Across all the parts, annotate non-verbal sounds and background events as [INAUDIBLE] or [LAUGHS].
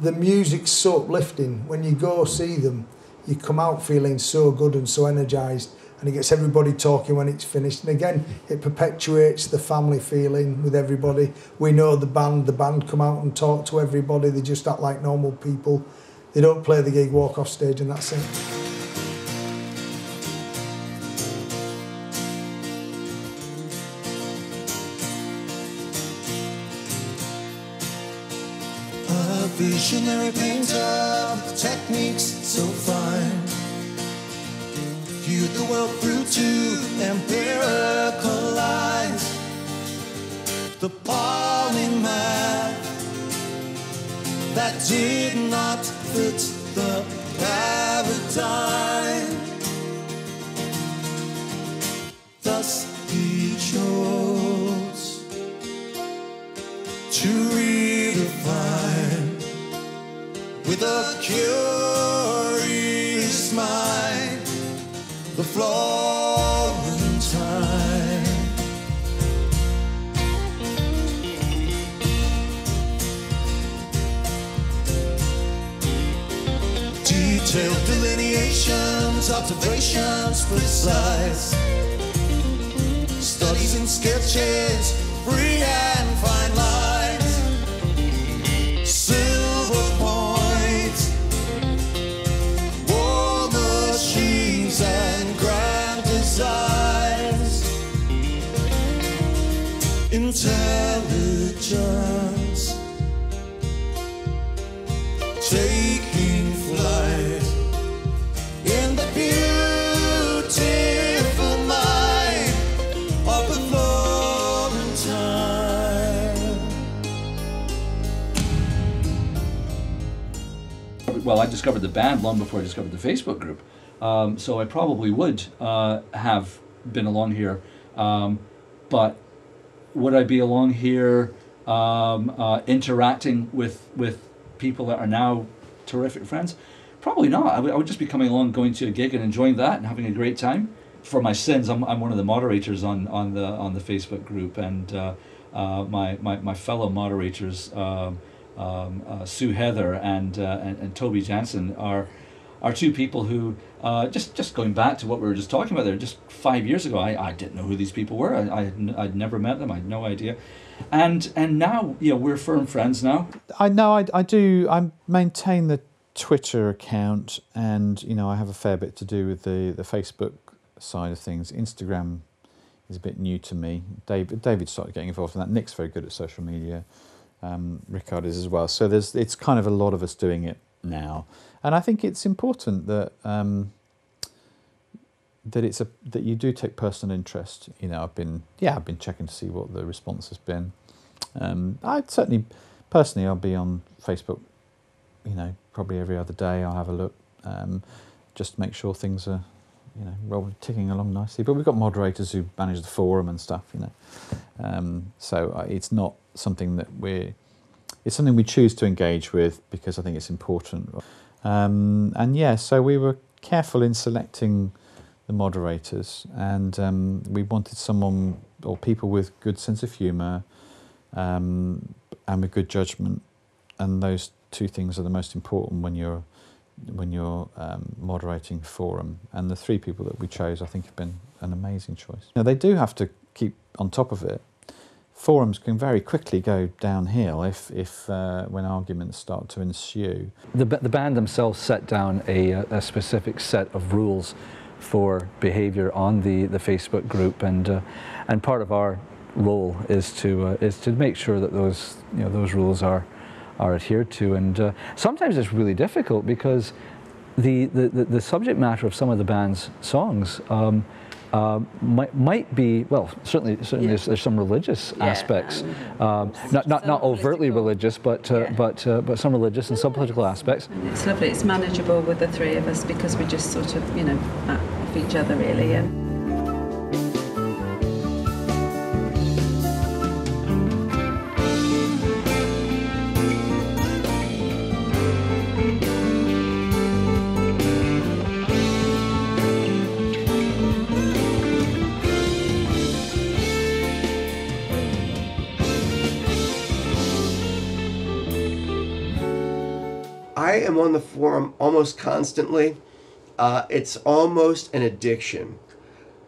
the music's so uplifting. When you go see them, you come out feeling so good and so energised, and it gets everybody talking when it's finished. And again, it perpetuates the family feeling with everybody. We know the band, the band come out and talk to everybody. They just act like normal people. They don't play the gig, walk off stage, and that's it. Visionary painter techniques so fine. Viewed the world through two empirical lines. The polymath that did not fit the paradigm. With a curious mind, the Florentine. Detailed delineations, observations precise, studies and sketches, free and fine lines. Well, I discovered the band long before I discovered the Facebook group. Um, so I probably would uh, have been along here. Um, but would I be along here um, uh, interacting with with people that are now terrific friends? Probably not. I would, I would just be coming along, going to a gig and enjoying that and having a great time. For my sins, I'm, I'm one of the moderators on, on the on the Facebook group, and uh, uh, my, my my fellow moderators, um, um, uh, Sue Heather and, uh, and and Tobbe Janson, are are two people who uh, just just going back to what we were just talking about there. Just five years ago, I, I didn't know who these people were. I, I I'd, I'd never met them. I had no idea, and and now you know we're firm friends now. I know I, I do. I maintain the Twitter account, and you know I have a fair bit to do with the the Facebook side of things. Instagram is a bit new to me. David David started getting involved in that. Nick's very good at social media. Um, is as well. So there's it's kind of a lot of us doing it now. And I think it's important that um, that it's a that you do take personal interest. You know, I've been yeah, I've been checking to see what the response has been. Um, I certainly, personally, I'll be on Facebook. You know, probably every other day I'll have a look, um, just to make sure things are, you know, rolling, ticking along nicely. But we've got moderators who manage the forum and stuff. You know, um, so uh, it's not something that we're. It's something we choose to engage with because I think it's important. Um, and yeah, so we were careful in selecting the moderators, and um, we wanted someone or people with good sense of humour um, and with good judgment, and those two things are the most important when you're when you're um, moderating forum. And the three people that we chose, I think, have been an amazing choice. Now they do have to keep on top of it forums can very quickly go downhill if, if uh, when arguments start to ensue. The, the band themselves set down a, a specific set of rules for behaviour on the, the Facebook group, and uh, and part of our role is to uh, is to make sure that those you know those rules are are adhered to, and uh, sometimes it's really difficult because the, the, the subject matter of some of the band's songs. Um, uh, might, might be well certainly certainly yeah. there's, there's, some religious yeah, aspects um, not, not not overtly religious but uh, yeah. but uh, but some religious and some political aspects it's lovely it's manageable with the three of us because we just sort of you know off each other really and I am on the forum almost constantly. Uh, it's almost an addiction.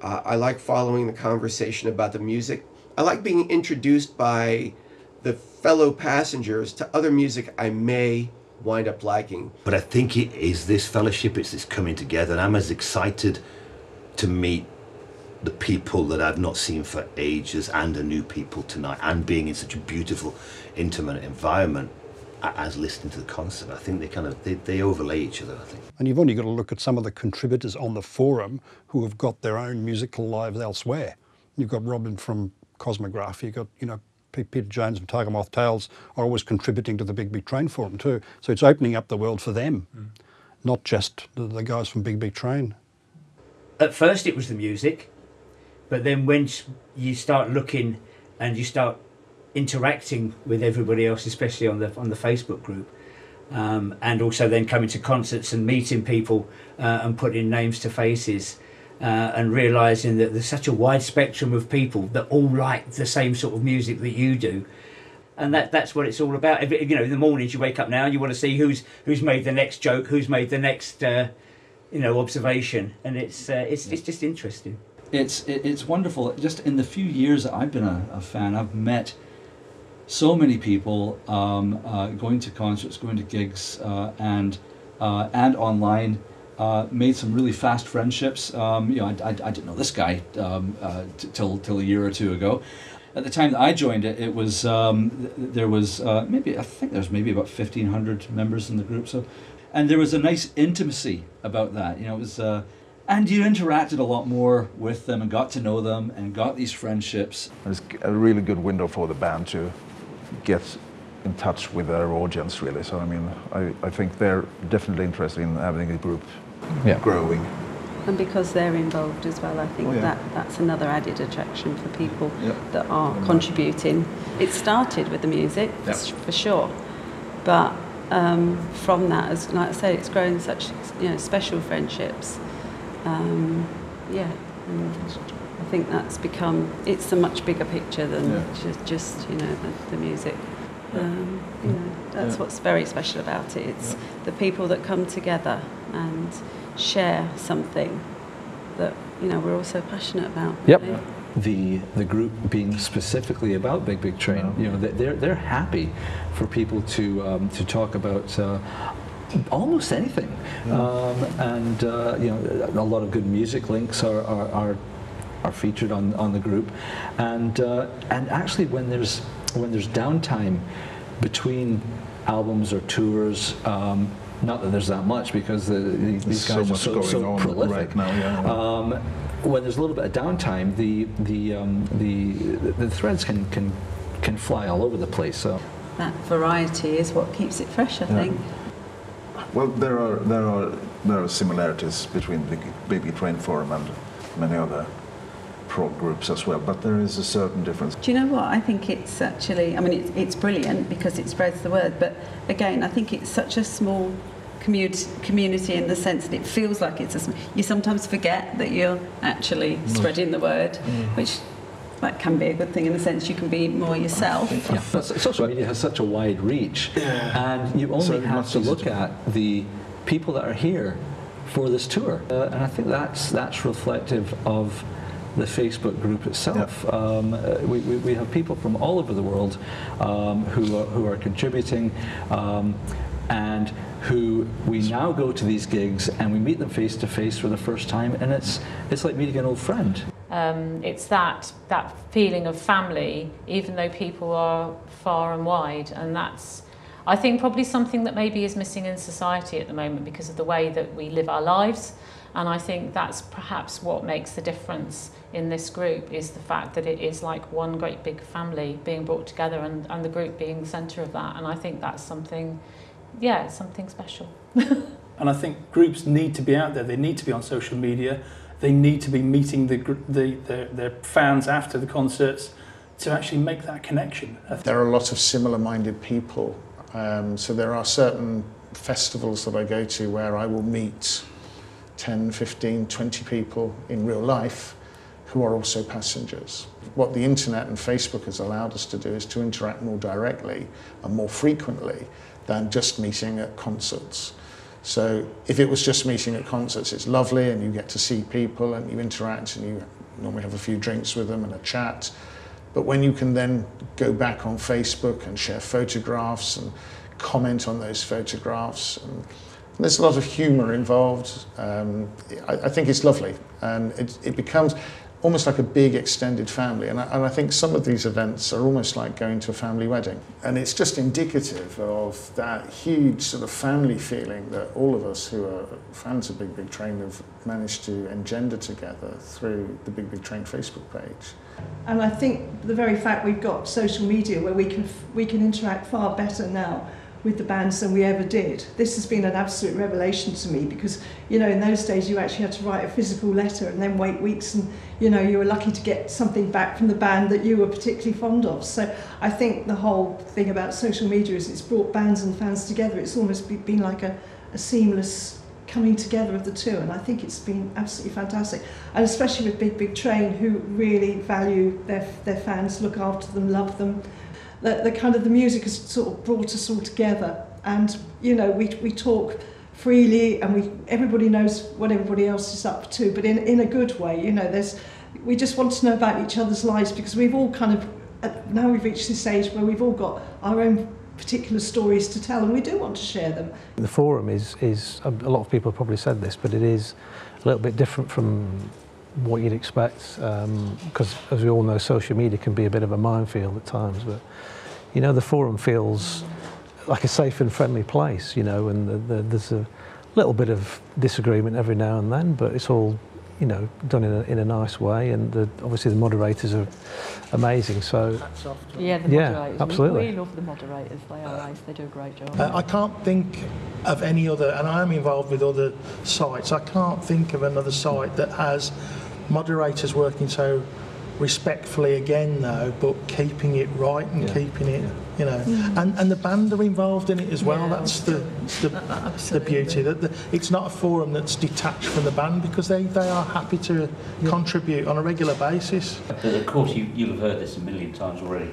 Uh, I like following the conversation about the music. I like being introduced by the fellow passengers to other music I may wind up liking. But I think it is this fellowship, it's this coming together, and I'm as excited to meet the people that I've not seen for ages and the new people tonight, and being in such a beautiful, intimate environment as listening to the concert. I think they kind of they, they overlay each other. I think. And you've only got to look at some of the contributors on the forum who have got their own musical lives elsewhere. You've got Robin from Cosmograf, you've got, you know, Peter Jones from Tiger Moth Tales are always contributing to the Big Big Train forum too. So it's opening up the world for them, mm. not just the, the guys from Big Big Train. at first it was the music, but then when you start looking and you start interacting with everybody else, especially on the on the Facebook group, um, and also then coming to concerts and meeting people uh, and putting names to faces. Uh, and realizing that there's such a wide spectrum of people that all like the same sort of music that you do, and that that's what it's all about. Every, you know, in the mornings you wake up now, and you want to see who's who's made the next joke, who's made the next, uh, you know, observation, and it's uh, it's it's just interesting. it's it's wonderful. Just in the few years that I've been a, a fan, I've met so many people um, uh, going to concerts, going to gigs, uh, and uh, and online. Uh, made some really fast friendships. Um, you know, I, I, I didn't know this guy um, uh, t- till till a year or two ago. At the time that I joined it, it was um, th- there was uh, maybe I think there was maybe about fifteen hundred members in the group. So, and there was a nice intimacy about that. You know, it was. And you interacted a lot more with them and got to know them and got these friendships. It's a really good window for the band to get in touch with their audience, really. So, I mean, I, I think they're definitely interested in having a group Yeah. growing. And because they're involved as well, I think Oh, yeah. that that's another added attraction for people Yeah. that are Right. contributing. It started with the music, for, Yeah. for sure, but um, from that, as like I said, it's grown such you know special friendships. Um, yeah, and I think that's become it's a much bigger picture than Yeah. just, just you know the, the music. Um, you know, that's Yeah. what's very special about it. It's the people that come together and share something that you know we're all so passionate about. Yep. really. The the group being specifically about Big Big Train, you know, they- they're they're happy for people to um, to talk about. Uh, Almost anything, um, and uh, you know, a lot of good music links are, are, are are featured on, on the group, and uh, and actually when there's when there's downtime between albums or tours, um, not that there's that much because the, the, these so guys are so, going so on prolific. right now, yeah, yeah. Um, when there's a little bit of downtime, the the um, the the threads can can can fly all over the place. So That variety is what keeps it fresh, I Yeah. think. Well, there are there are there are similarities between the Big Big Train Forum and many other prog groups as well, but there is a certain difference. Do you know what? I think it's actually, I mean, it's, it's brilliant because it spreads the word, but again, I think it's such a small community, community in the sense that it feels like it's a, sm- you sometimes forget that you're actually spreading the word, which that can be a good thing in the sense you can be more yourself. yeah, but social media has such a wide reach, and you only So have to look at the people that are here for this tour, uh, and I think that's that's reflective of the Facebook group itself. Um, uh, we, we, we have people from all over the world um, who, are, who are contributing um, and who we now go to these gigs and we meet them face to face for the first time and it's, it's like meeting an old friend. Um, it's that that feeling of family, even though people are far and wide, and that's I think probably something that maybe is missing in society at the moment because of the way that we live our lives. And I think that's perhaps what makes the difference in this group is the fact that it is like one great big family being brought together and, and the group being the centre of that. And I think that's something, yeah, it's something special. [LAUGHS] And I think groups need to be out there. They need to be on social media. They need to be meeting the, gr- the, their, their fans after the concerts to actually make that connection. There are a lot of similar minded people. Um, so there are certain festivals that I go to where I will meet 10, 15, 20 people in real life who are also passengers. What the internet and Facebook has allowed us to do is to interact more directly and more frequently than just meeting at concerts. So if it was just meeting at concerts, it's lovely and you get to see people and you interact and you normally have a few drinks with them and a chat. But when you can then go back on Facebook and share photographs and comment on those photographs, and there's a lot of humour involved. Um, I, I think it's lovely, and it, it becomes almost like a big extended family. And I, and I think some of these events are almost like going to a family wedding. And it's just indicative of that huge sort of family feeling that all of us who are fans of Big Big Train have managed to engender together through the Big Big Train Facebook page. And I think the very fact we've got social media where we can we can interact far better now with the bands than we ever did. This has been an absolute revelation to me because, you know, in those days you actually had to write a physical letter and then wait weeks and, you know, you were lucky to get something back from the band that you were particularly fond of. So I think the whole thing about social media is it's brought bands and fans together. It's almost been like a, a seamless coming together of the two and I think it's been absolutely fantastic and especially with Big Big Train who really value their, their fans, look after them, love them the, the kind of the music has sort of brought us all together. And you know we, we talk freely and we everybody knows what everybody else is up to but in, in a good way you know there's we just want to know about each other's lives because we've all kind of now we've reached this age where we've all got our own particular stories to tell and we do want to share them. The forum is, is a lot of people have probably said this, but it is a little bit different from what you'd expect because, as we all know, social media can be a bit of a minefield at times. But you know, the forum feels like a safe and friendly place. You know, and the, the, there's a little bit of disagreement every now and then, but it's all you know done in a, in a nice way. And the, obviously, the moderators are amazing. So Yeah, the Yeah, moderators. absolutely. We, we love the moderators. They are nice. They do a great job. Uh, I can't think of any other, and I am involved with other sites, I can't think of another site that has moderators working so respectfully again though, but keeping it right and Yeah. keeping it, you know, Mm. and, and the band are involved in it as well. Yeah. That's the, the, the beauty. That the, it's not a forum that's detached from the band because they, they are happy to contribute on a regular basis. But of course, you, you'll have heard this a million times already.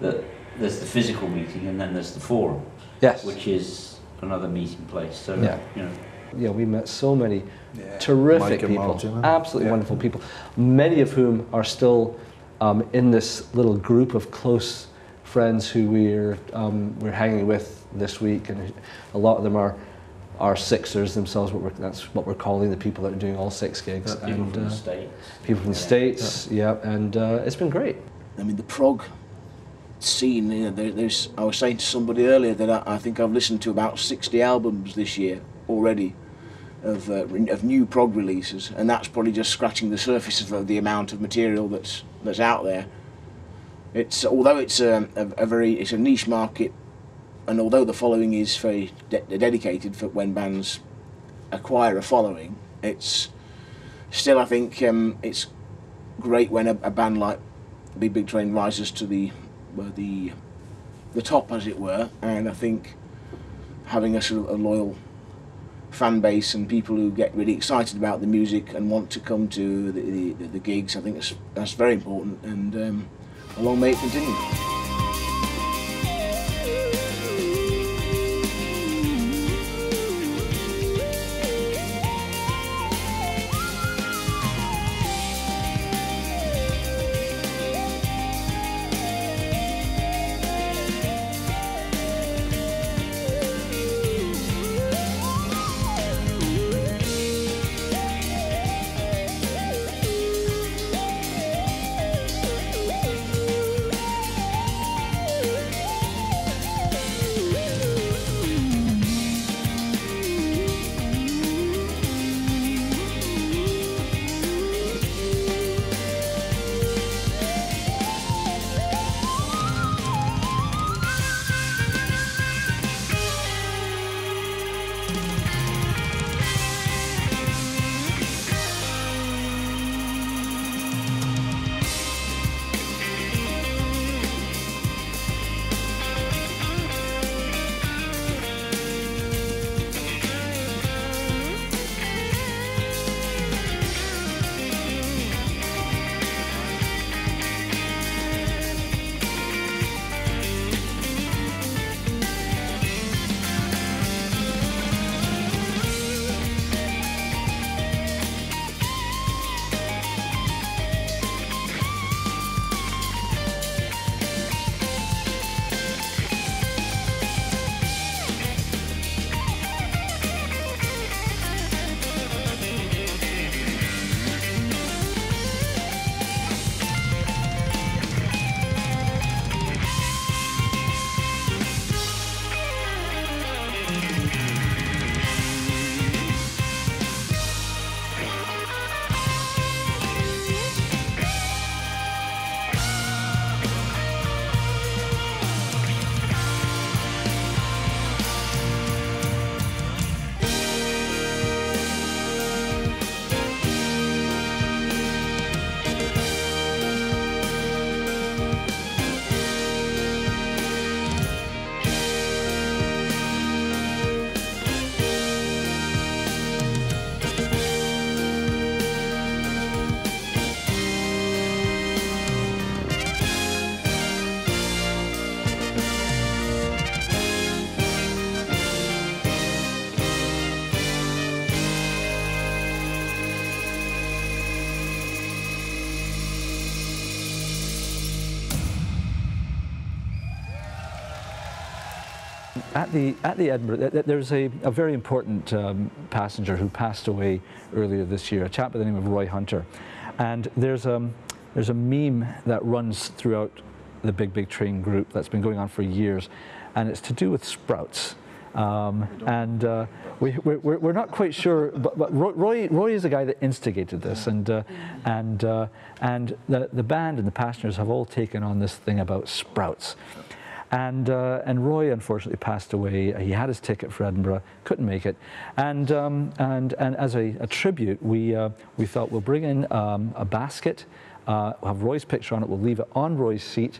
That there's the physical meeting and then there's the forum. Yes. Which is another meeting place. So, Yeah. You know. Yeah, we met so many terrific Mike people, Martin, absolutely Yeah. wonderful people, many of whom are still um, in this little group of close friends who we're um, we're hanging with this week, and a lot of them are are sixers themselves. What we're, that's what we're calling the people that are doing all six gigs. People and, from the uh, States. People from the Yeah. states, yeah, and uh, it's been great. I mean, the prog scene, you know, there, there's, I was saying to somebody earlier that I, I think I've listened to about 60 albums this year already of, uh, of new prog releases, and that's probably just scratching the surface of the amount of material that's, that's out there. It's, although it's a, a, a very, it's a niche market, and although the following is very de- dedicated for when bands acquire a following, it's still, I think, um, it's great when a, a band like Big Big Train rises to the well, the the top, as it were, and I think having a sort of a loyal fan base and people who get really excited about the music and want to come to the, the, the gigs, I think that's that's very important, and um, long may it continue. Bye. At the, at the Edinburgh, th- th- there's a, a very important um, passenger who passed away earlier this year, a chap by the name of Roy Hunter. And there's, um, there's a meme that runs throughout the Big Big Train group that's been going on for years, and it's to do with sprouts. Um, and uh, we, we're, we're not quite sure, but, but Roy- Roy, Roy is the guy that instigated this, and, uh, and, uh, and the, the band and the passengers have all taken on this thing about sprouts. And, uh, and Roy unfortunately passed away. He had his ticket for Edinburgh, couldn't make it. And, um, and, and as a, a tribute, we, uh, we thought we'll bring in um, a basket, uh, we'll have Roy's picture on it, we'll leave it on Roy's seat,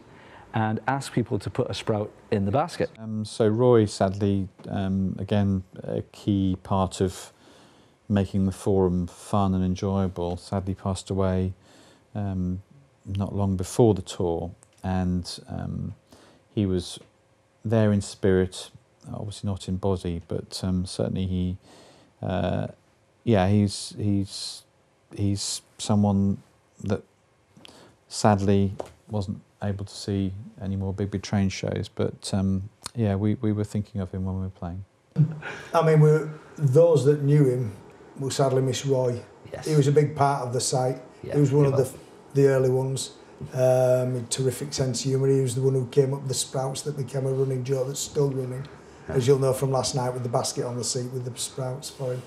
and ask people to put a sprout in the basket. Um, so Roy, sadly, um, again, a key part of making the forum fun and enjoyable, sadly passed away um, not long before the tour, and um, he was there in spirit, obviously not in body, but um, certainly he, uh, yeah, he's he's he's someone that sadly wasn't able to see any more Big Big Train shows, but um, yeah, we, we were thinking of him when we were playing. I mean, we those that knew him will sadly miss Roy. Yes. He was a big part of the site. Yeah, he was one of was. the the early ones. Um, terrific sense of humour. He was the one who came up with the sprouts that became a running joke that's still running, as you'll know from last night with the basket on the seat with the sprouts for him.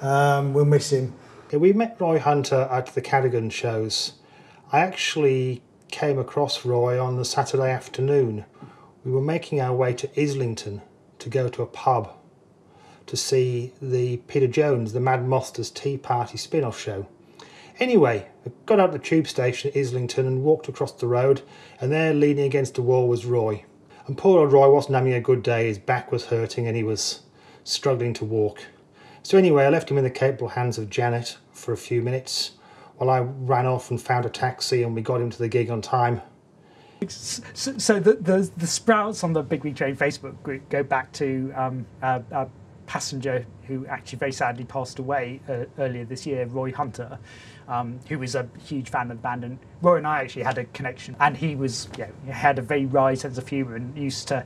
Um, we'll miss him. Yeah, we met Roy Hunter at the Cadogan shows. I actually came across Roy on the Saturday afternoon. We were making our way to Islington to go to a pub to see the Peter Jones, the Mad Monsters Tea Party spin off show. Anyway, I got out of the tube station at Islington and walked across the road, and there, leaning against the wall, was Roy. And poor old Roy wasn't having a good day, his back was hurting and he was struggling to walk. So, anyway, I left him in the capable hands of Janet for a few minutes while I ran off and found a taxi and we got him to the gig on time. So, so the, the the sprouts on the Big Big Train Facebook group go back to um, a, a passenger who actually very sadly passed away uh, earlier this year, Roy Hunter, um, who was a huge fan of the band, and Roy and I actually had a connection, and he was had a very wry sense of humour and used to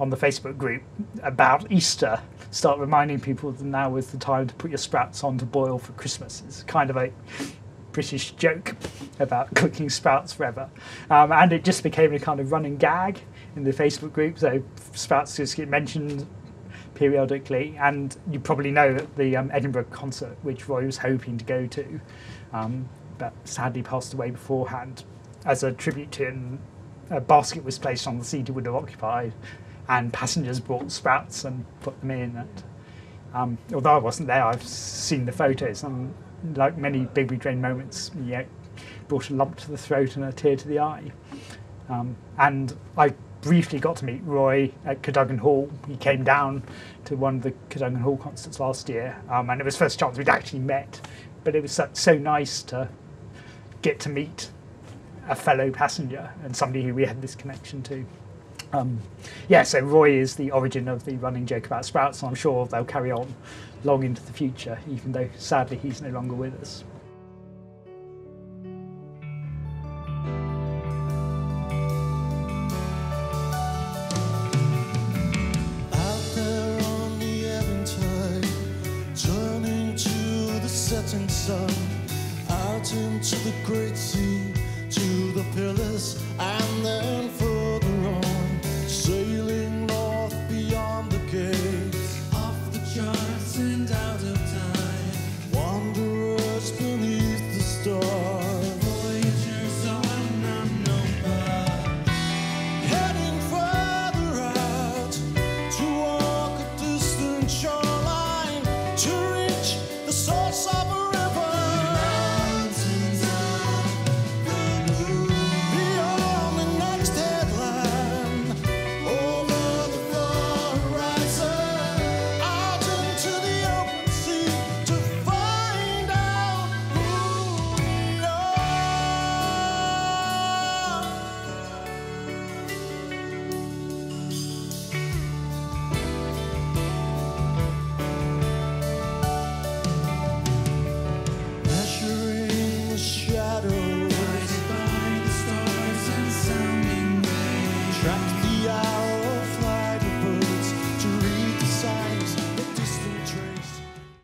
on the Facebook group about Easter start reminding people that now is the time to put your sprouts on to boil for Christmas. It's kind of a British joke about cooking sprouts forever. Um, and it just became a kind of running gag in the Facebook group. So sprouts just get mentioned periodically. And you probably know that the um, Edinburgh concert, which Roy was hoping to go to, um, but sadly passed away beforehand, as a tribute to him, a basket was placed on the seat he would have occupied, and passengers brought sprouts and put them in. And, um, although I wasn't there, I've seen the photos, and like many Big Big Train moments, you know, brought a lump to the throat and a tear to the eye. Um, and I briefly got to meet Roy at Cadogan Hall. He came down to one of the Cadogan Hall concerts last year, um, and it was the first chance we'd actually met. But it was so, so nice to get to meet a fellow passenger and somebody who we had this connection to. Um, yeah, so Roy is the origin of the running joke about sprouts, and I'm sure they'll carry on long into the future, even though sadly he's no longer with us. Setting sun, out into the great sea, to the pillars and then